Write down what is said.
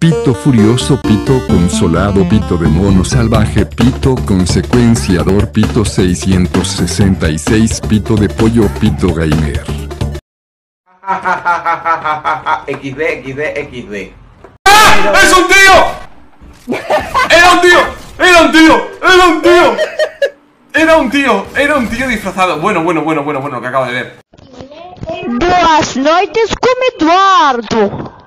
Pito furioso, pito consolado, pito de mono salvaje, pito consecuenciador, pito 666, pito de pollo, pito gamer. XD, XD, XD. ¡Ah! ¡Es un tío! ¡Era un tío! ¡Era un tío! ¡Era un tío! Era un tío, era un tío disfrazado. Bueno, bueno, bueno, bueno, bueno, que acabo de ver. Boas noites com Eduardo.